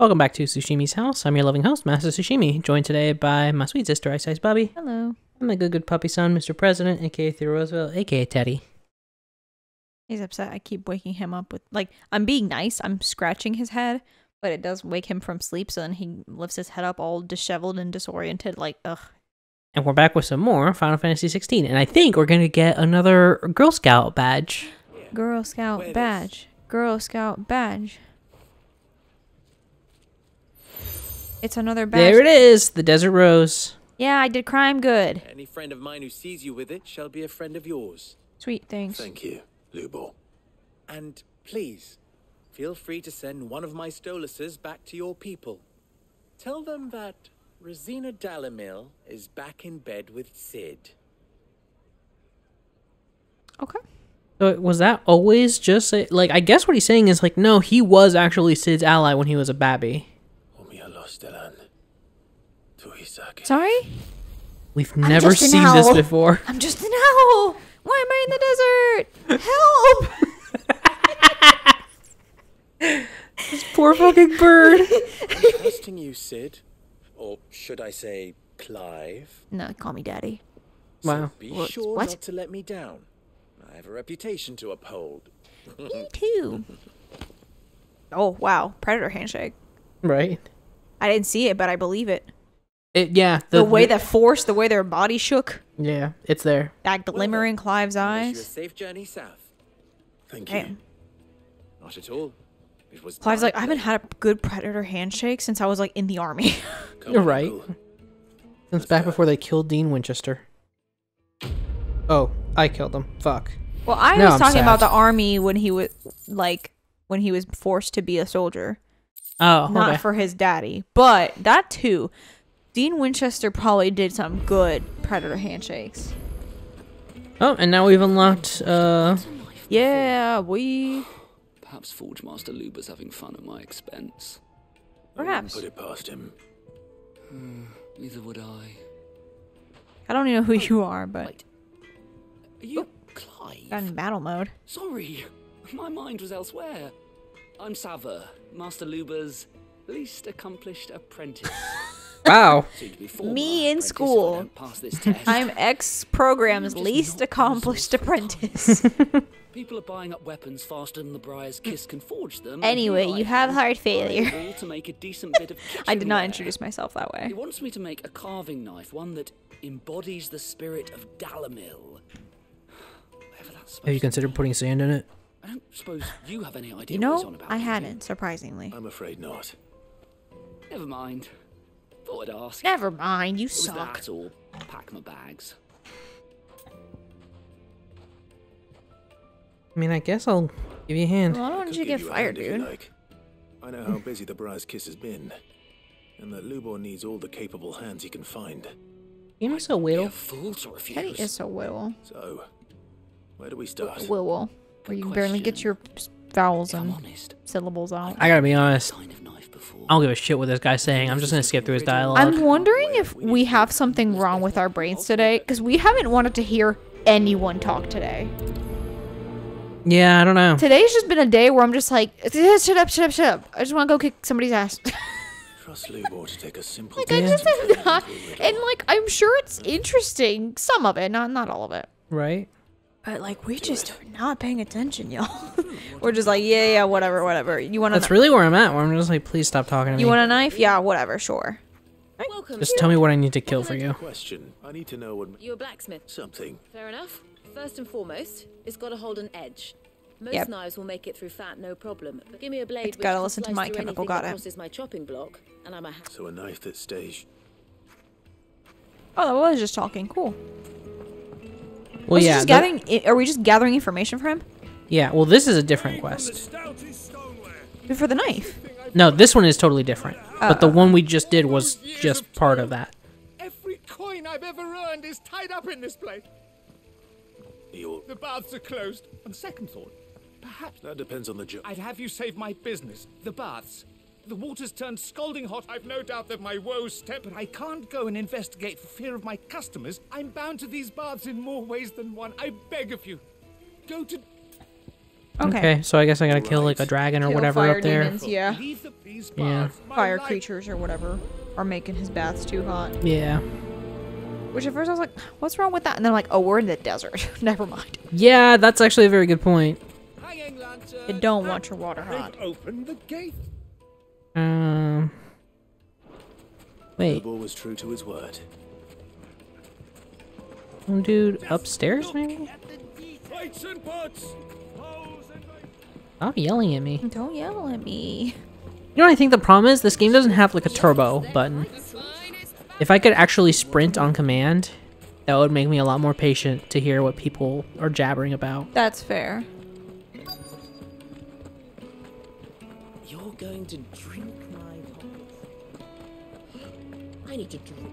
Welcome back to Sushimi's house. I'm your loving host, Master Sushimi, joined today by my sweet sister, Ice Ice Bobby. Hello. and my good, good puppy son, Mr. President, aka Theodore Roosevelt, aka Teddy. He's upset. I keep waking him up with like I'm being nice. I'm scratching his head, but it does wake him from sleep. So then he lifts his head up, all disheveled and disoriented. Like ugh. And we're back with some more Final Fantasy 16, and I think we're gonna get another Girl Scout badge. Girl Scout Where is- badge. Girl Scout badge. It's another badge. There it is, the Desert Rose. Yeah, I did crime good. Any friend of mine who sees you with it shall be a friend of yours. Sweet, thanks. Thank you, Lubor. And please, feel free to send one of my Stolases back to your people. Tell them that Rosina Dalimil is back in bed with Cid. Okay. So was that always just a, like? I guess what he's saying is like, no, he was actually Cid's ally when he was a babby. Omiya Tuhisake. Sorry? We've never just an seen this before. I'm just an owl. Why am I in the desert? Help! This poor fucking bird. Trusting you, Cid. Or should I say, Clive. no, call me daddy. So Wow. be What- sure what? not to let me down. I have a reputation to uphold. Me too. Oh wow, predator handshake. right. I didn't see it, but I believe it. It, yeah. The, way that force, the way their body shook, Yeah, it's there. that glimmer in Clive's Wish you a eyes. safe journey south. Thank you. Damn. Not at all. It was Clive's like, I haven't had a good predator handshake since I was like in the army. You're on, right. Uncle. Since back before they killed Dean Winchester. Oh, I killed him. Fuck. well, I Now was I'm talking about the army when he was like when he was forced to be a soldier, Oh, not okay. for his daddy, but that too. Dean Winchester probably did some good predator handshakes. oh, and now we've unlocked. Uh, Yeah, we Perhaps Forge Master Lubor's having fun at my expense. Perhaps. Put it past him. Neither would I. I don't even know who you are, but Wait. Are you Clive? got in battle mode. Sorry, my mind was elsewhere. I'm Sava, Master Lubor's least accomplished apprentice. wow. Soon to be former Me in apprentice if I school. Pass this test. I'm X program's least accomplished apprentice. People are buying up weapons faster than the Briar's Kiss can forge them. Anyway, here I you have am, hard failure. to make a decent bit of I did not introduce myself that way. He wants me to make a carving knife, one that embodies the spirit of Dalimil. Whatever that's supposed Have you considered putting sand in it? I don't suppose you have any idea You what he's know, on about. I hadn't, surprisingly. I'm afraid not. Never mind. Thought I'd ask. Never mind, you It was that or pack my bags. I mean, I guess I'll give you a hand. Well, I don't want you to get you fired, hand if you dude. Like. I know how busy the Briar's Kiss has been, and that Lubor needs all the capable hands he can find. You know, so Be Whittle. a fool to refuse. Teddy is so will. So, where do we start? Will will. Where Good you barely get your s- vowels and honest, syllables out. I gotta be honest. kind of knife before. I don't give a shit what this guy's saying. I'm just gonna skip through his dialogue. I'm wondering if we have something wrong with our brains today, because we haven't wanted to hear anyone talk today. yeah, I don't know. Today's just been a day where I'm just like, shut up, shut up, shut up. I just want to go kick somebody's ass. Trust Lubor to take a simple like I just have not, into and like I'm sure it's interesting, some of it, not not all of it. Right? But like we just are not paying attention, y'all. We're just like, yeah, yeah, whatever, whatever. You want a That's a really where I'm at. Where I'm just like, please stop talking to me. you want a knife? Yeah, whatever, sure. Welcome. Just tell me what I need to kill for you. Question. I need to know what You're a blacksmith. something. Fair enough. First and foremost, it's got to hold an edge. Most Yep. knives will make it through fat, no problem. But give me a blade It's which gotta listen to My Chemical, got that it. crosses my chopping block, and I'm a ha- So a knife that stays. Oh, that was just talking. Cool. Well, Was yeah. just gathering? i- Are we just gathering information for him yeah. Well, this is a different quest. for the knife? No, this one is totally different. But Uh, the one we just did was just part of that. Every coin I've ever earned is tied up in this place. You'll, The baths are closed. On second thought, perhaps that depends on the job. I'd have you save my business. The baths. The water's turned scalding hot. I've no doubt that my woes step, but I can't go and investigate for fear of my customers. I'm bound to these baths in more ways than one. I beg of you. Go to. Okay. Okay, so I guess I gotta kill like a dragon or Kill whatever fire up there. demons, yeah. Leave the peace Yeah. Fire creatures or whatever are making his baths too hot. Yeah. Which at first I was like, what's wrong with that? And then I'm like, oh, we're in the desert. Never mind. Yeah, that's actually a very good point. Hanging lantern. You don't want your water hot. Open the gate. Um. Wait, Lubor was true to his word. some dude upstairs maybe? Plates and pots. Bowls and Stop yelling at me. Don't yell at me. You know what I think the problem is? This game doesn't have like a turbo button. If I could actually sprint on command, that would make me a lot more patient to hear what people are jabbering about. That's fair. Going to drink my pot. I need to drink.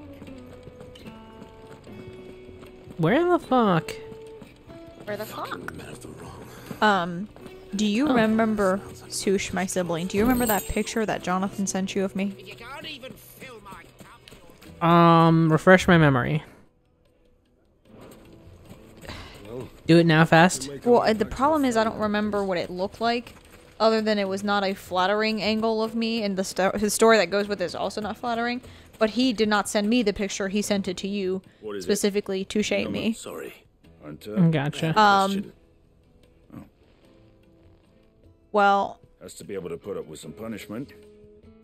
Where the fuck? Where the fuck? Um, do you remember Sush, my sibling? Do you remember that picture that Jonathan sent you of me? Um, refresh my memory. Do it now fast. Well, uh, the problem is I don't remember what it looked like, other than it was not a flattering angle of me, and the sto- his story that goes with it is also not flattering. But he did not send me the picture; he sent it to you What is it? specifically to shame me. Sorry. Hunter Gotcha. Um, Question. Well, has to be able to put up with some punishment.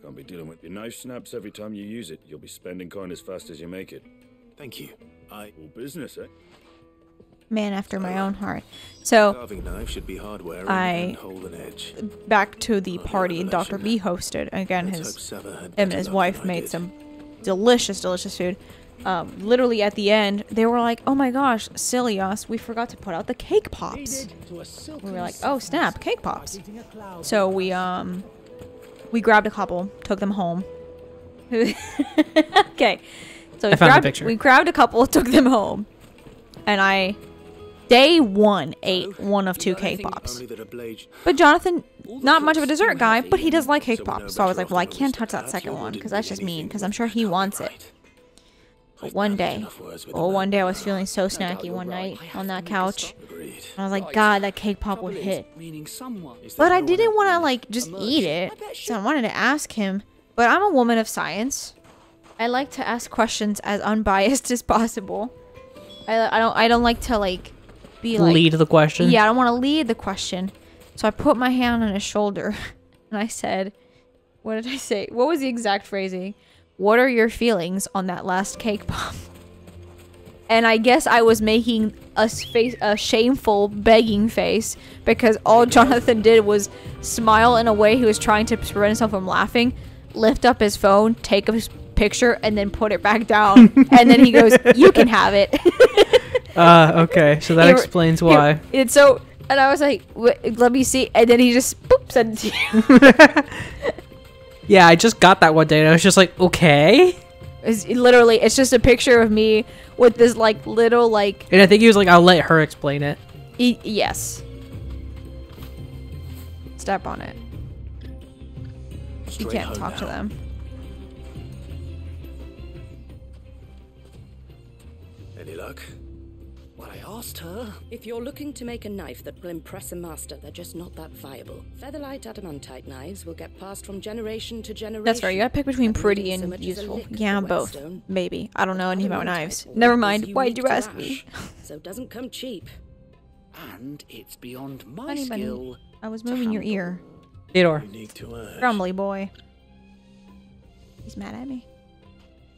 Can't be dealing with your knife snaps every time you use it. You'll be spending coin as fast as you make it. Thank you. I All business, eh? Man after my own heart. So knife should be hardware I- hold an edge. back to the party Dr. B hosted. Again, his hope Sava had him and his wife than made did. some delicious, delicious food. Um, literally at the end, they were like, "Oh my gosh, silly us! We forgot to put out the cake pops." We were like, "Oh snap, cake pops!" So we um, we grabbed a couple, took them home. okay, so we I found the grabbed we grabbed a couple, took them home, and I day one ate one of two cake pops. Only that a blade But Jonathan, not much of a dessert guy, but he does like cake So we know pops. So I was like, well, I can't touch that second one because that's just mean. Because I'm sure he wants it. But one day, enough words with oh, one day I was feeling so snacky one night on that couch. I was like, God, that cake pop would hit. Meaning someone. Is there But I didn't want to like just eat it, so I wanted to ask him. But I'm a woman of science. I like to ask questions as unbiased as possible. I, I don't I don't like to like be like Lead the question. Yeah, I don't want to lead the question. So I put my hand on his shoulder and I said, What did I say? What was the exact phrasing? What are your feelings on that last cake pop? And I guess I was making a face, a shameful begging face because all Jonathan did was smile in a way he was trying to prevent himself from laughing, lift up his phone, take a picture, and then put it back down. and then he goes, "You can have it." Uh, okay, so that He explains he- why. It's so, and I was like, "Wait, "Let me see," and then he just boop sent it to you. Yeah, I just got that one day and I was just like, okay. It's literally, it's just a picture of me with this like little like, And I think he was like, I'll let her explain it. e- yes. Step on it. You can't home talk to them. Well, I asked her. If you're looking to make a knife that will impress a master, they're just not that viable. Featherlight adamantite knives will get passed from generation to generation. That's right. You gotta pick between pretty needing so and much as a useful. Yeah, both. Maybe. I don't know anything about knives. Never mind. Why'd you to ask me? so it doesn't come cheap. And it's beyond my Honey bunny, skill. I was moving your handle. ear. Theodore. Unique to Ash. Grumbly boy. He's mad at me.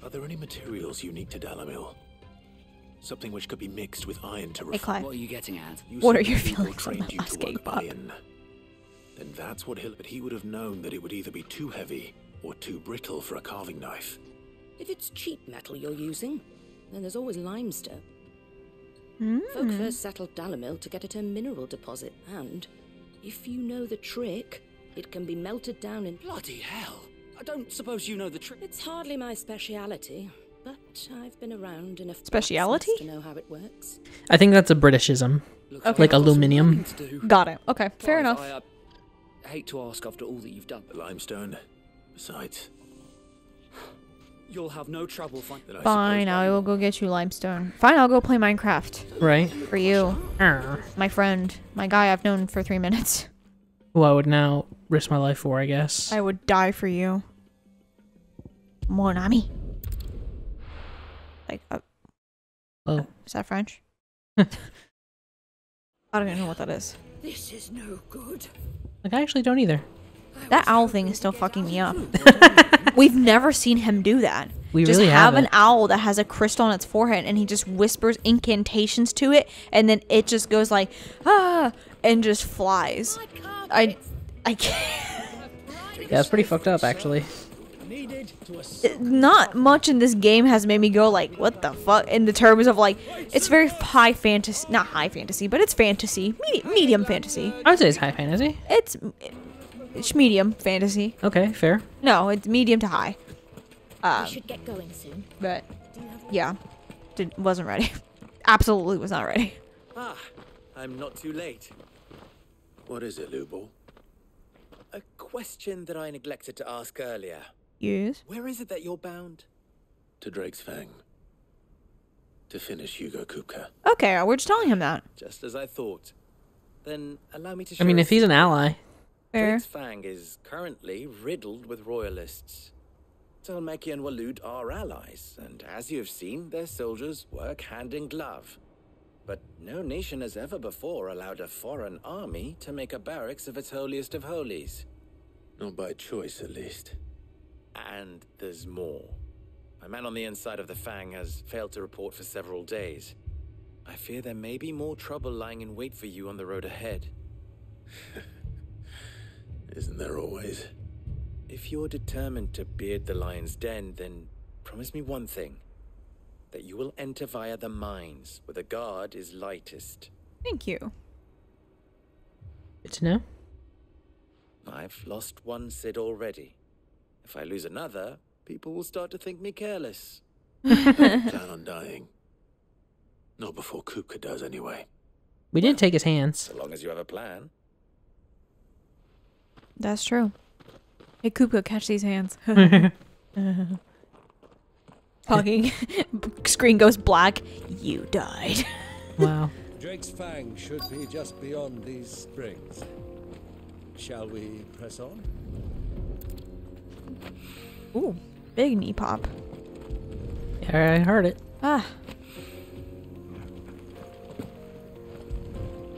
Are there any materials unique to Dalimil? Something which could be mixed with iron to Hey, refine. Clive. What are you getting at? You What are your that people feelings on trained that you last to cake work pop? iron. Then that's what he'll. But he would have known that it would either be too heavy or too brittle for a carving knife. If it's cheap metal you're using, then there's always limestone. Hmm. Folk first settled Dalimil to get at a mineral deposit, and if you know the trick, it can be melted down in. Bloody hell. I don't suppose you know the trick. It's hardly my speciality, but I've been around enough blacksmiths Speciality? to know how it works. I think that's a Britishism. Okay. Like aluminium. learning to do. Got it. Okay, fair Clive, enough. I uh, hate to ask after all that you've done. The limestone. Besides, You'll have no trouble finding. Then Fine, suppose I will go get you limestone. Fine, I'll go play Minecraft Right. for you, Arr. my friend, my guy I've known for three minutes. Who I would now risk my life for, I guess. I would die for you. Mon ami. Like, uh, Oh. is that French? I don't even know what that is. This is no good. Like I actually don't either. That owl thing is still fucking me up. We've never seen him do that. We just really have an haven't. owl that has a crystal on its forehead and he just whispers incantations to it and then it just goes like ah and just flies. I I can't Yeah, it's pretty fucked up actually. Needed to not much in this game has made me go like what the fuck in the terms of like it's very high fantasy not high fantasy but it's fantasy medium, medium fantasy I would say it's high fantasy. it's it's medium fantasy Okay, fair. no it's medium to high um, we should get going soon. but yeah did, wasn't ready absolutely was not ready Ah, I'm not too late. What is it, Lubor? A question that I neglected to ask earlier. Yes Where is it that you're bound? To Drake's Fang. To finish Hugo Kupka. okay we're just telling him that Just as I thought. Then allow me to I mean, if he's an ally, fair Drake's Fang is currently riddled with royalists. Dhalmekia and Waloed are allies, and as you have seen, their soldiers work hand in glove. But no nation has ever before allowed a foreign army to make a barracks of its holiest of holies. Not by choice, at least. And there's more. My man on the inside of the Fang has failed to report for several days. I fear there may be more trouble lying in wait for you on the road ahead. Isn't there always? If you're determined to beard the lion's den, then promise me one thing that you will enter via the mines, where the guard is lightest. thank you good to know. I've lost one Cid already. If I lose another, people will start to think me careless. Plan on dying. Not before Kupka does, anyway. We did take his hands. So long as you have a plan. that's true hey Koopa catch these hands Talking. Screen goes black. You died. Wow. Drake's Fang should be just beyond these springs. Shall we press on? Ooh, big knee pop. Yeah, I heard it. Ah,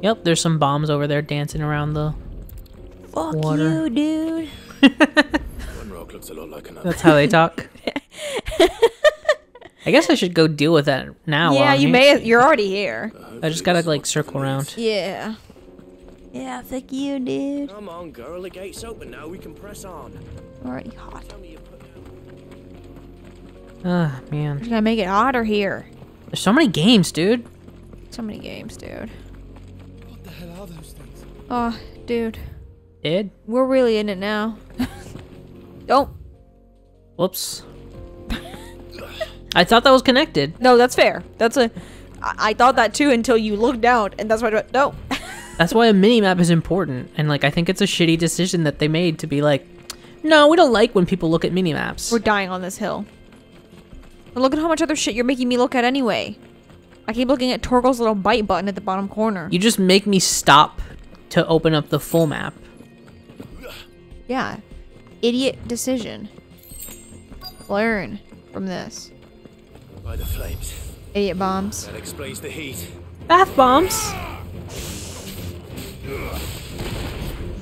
Yep, there's some bombs over there dancing around the. fuck Water. you, dude. One rock looks a lot like another. That's how they talk. I guess I should go deal with that now. while yeah, I'm you here. may. You're already here. I just gotta like circle around. Yeah. Yeah, fuck you, dude. Come on, girl. The gate's open now. We can press on. Already hot. Ah, man. Just gotta make it hotter here. There's so many games, dude. So many games, dude. What the hell are those things? Oh, dude. Did? We're really in it now. Don't. Whoops. I thought that was connected. No, that's fair. That's a. I, I thought that too until you looked down, and that's why I went, no. That's why a mini map is important. And like I think it's a shitty decision that they made to be like, no, we don't like when people look at mini maps. We're dying on this hill. But look at how much other shit you're making me look at anyway. I keep looking at Torgal's little bite button at the bottom corner. You just make me stop to open up the full map. Yeah. Idiot decision. Learn from this. By the flames. Idiot bombs. That explains the heat. Bath bombs.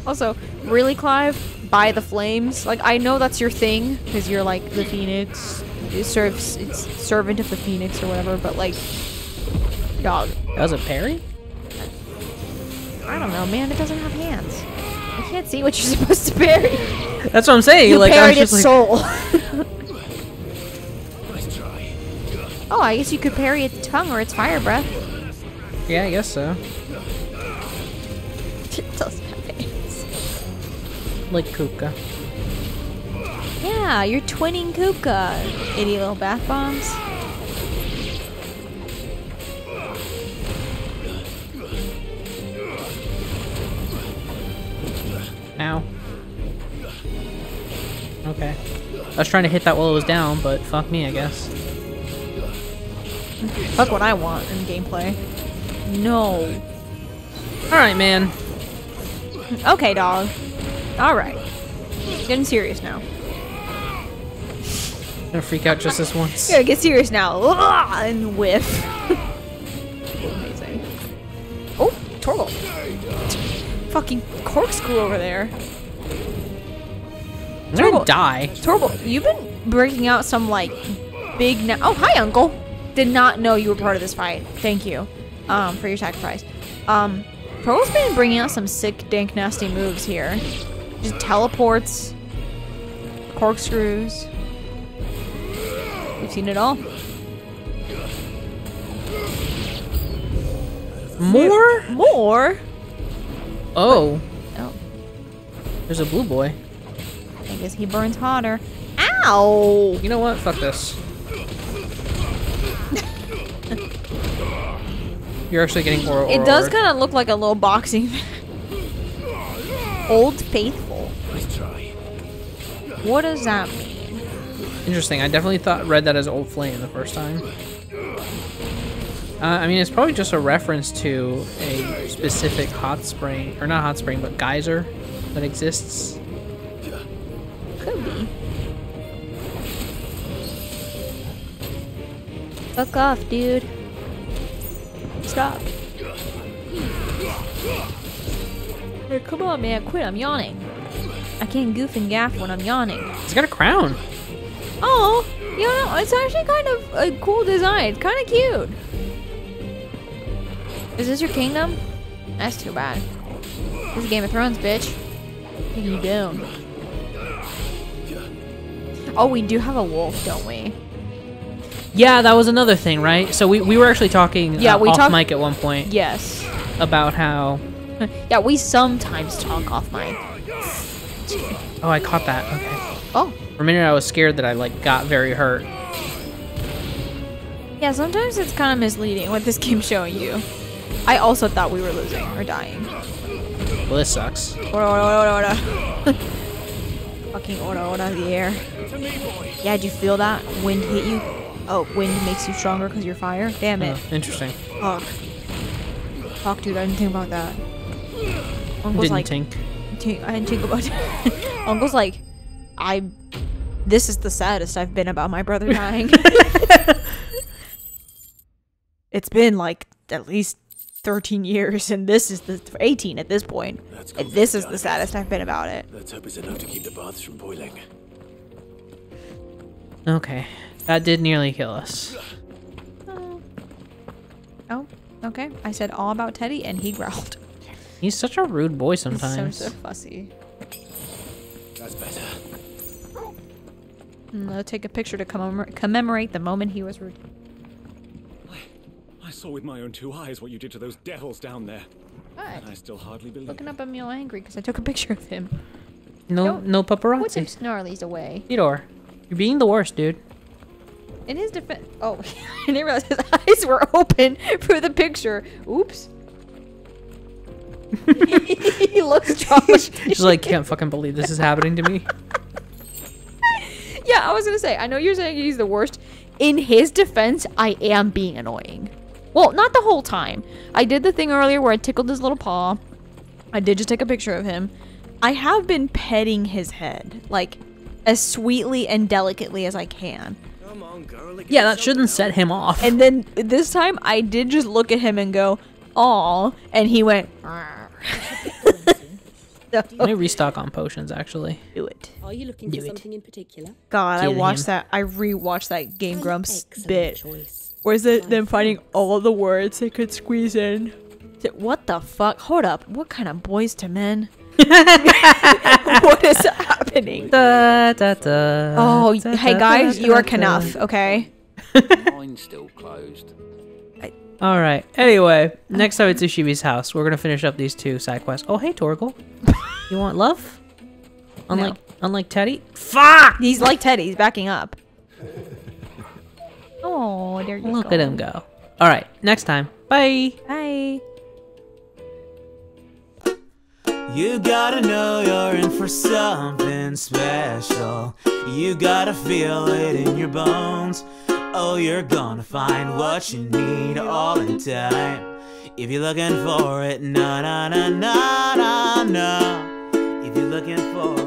Also, really, Clive? By the flames? Like, I know that's your thing, because you're like the phoenix. It serves, it's servant of the phoenix or whatever, but like, dog. That was a parry? I don't know, man. It doesn't have hands. I can't see what you're supposed to parry. That's what I'm saying. You like I was parried its just like, soul. Oh, I guess you could parry its tongue or its fire breath. yeah, I guess so. Like Kuka. Yeah, you're twinning Kuka, idiot little bath bombs. Ow. Okay. I was trying to hit that while it was down, but fuck me, I guess. Fuck what I want in gameplay. No. Alright, man. Okay, dog. Alright. Getting serious now. Gonna freak out just this once. Gotta get serious now. And whiff. Amazing. Oh, Torgal. Fucking corkscrew over there. I'm gonna die. Torgal, you've been breaking out some like big. Na- oh, hi, Uncle. Did not know you were part of this fight. Thank you, um, for your sacrifice. Um, Torgal's been bringing out some sick, dank, nasty moves here. Just teleports, corkscrews. We've seen it all. More? More? Oh. Oh. There's a blue boy. I guess he burns hotter. Ow! You know what? Fuck this. You're actually getting Aura It does kind of look like a little boxing. Old Faithful. What does that mean? Interesting. I definitely thought read that as Old Flame the first time. Uh, I mean, it's probably just a reference to a specific hot spring, or not hot spring, but geyser that exists. Could be. Fuck off, dude. Stop. Hey, come on, man. Quit. I'm yawning. I can't goof and gaff when I'm yawning. He's got a crown. Oh, you know, it's actually kind of a cool design. It's kind of cute. Is this your kingdom? That's too bad. This is Game of Thrones, bitch. Take you down. Oh, we do have a wolf, don't we? Yeah, that was another thing, right? So we, we were actually talking Yeah, uh, we off talked- mic at one point Yes. about how. Yeah, we sometimes talk off mic. Oh, I caught that. Okay. Oh. For a minute, I was scared that I like got very hurt. Yeah, sometimes it's kind of misleading what this game's showing you. I also thought we were losing or dying. Well, this sucks. Ora, ora, ora. Fucking ora, ora, the air. Yeah, did you feel that? Wind hit you? Oh, wind makes you stronger because you're fire? Damn it. Oh, interesting. Fuck. Fuck, dude, I didn't think about that. Uncle's Didn't like, think. Think- I didn't think about it. Uncle's like, I. This is the saddest I've been about my brother dying. it's been like at least 13 years, and this is the 18 at this point. And this is the saddest I've been about it. Let's hope it's enough to keep the baths from boiling. Okay. That did nearly kill us. Oh, okay. I said all about Teddy, and he growled. He's such a rude boy sometimes. He's so, so fussy. That's better. Mm, and let's take a picture to commemor- commemorate the moment he was rude. I saw with my own two eyes what you did to those devils down there. What? And I still hardly believe Looking up at me all angry because I took a picture of him. No, Don't- no Put them paparazzi. snarlies away. Theodore, you're being the worst, dude. In his defense, oh, I didn't realize his eyes were open for the picture. Oops. He looks drunk. She's like can't fucking believe this is happening to me. yeah, I was gonna say. I know you're saying he's the worst. In his defense, I am being annoying. Well, not the whole time. I did the thing earlier where I tickled his little paw. I did just take a picture of him. I have been petting his head, like as sweetly and delicately as I can. Come on, girl. Yeah, that shouldn't set him off. And then this time I did just look at him and go, "Aw," and he went. Let me restock on potions, actually. Do it. Are you looking Do for it. something in particular? God, I watched him. that. I rewatched that Game Grumps Excellent bit. choice. Where's it them finding all the words they could squeeze in? What the fuck? Hold up. What kind of boys to men? what is happening? Da, da, da, Oh, da, hey guys, da, you are da, Knuff, okay? Mine's still closed. All right. Anyway, next time it's Sushimi's house, we're gonna finish up these two side quests. Oh, hey, Torgal. you want love? Unlike, unlike Teddy. Fuck! He's like Teddy. He's backing up. Oh, there you Look go. at him go. All right. Next time. Bye. Bye. You gotta know you're in for something special. You gotta feel it in your bones. Oh, you're gonna find what you need all in time. If you're looking for it, na na na na na na. If you're looking for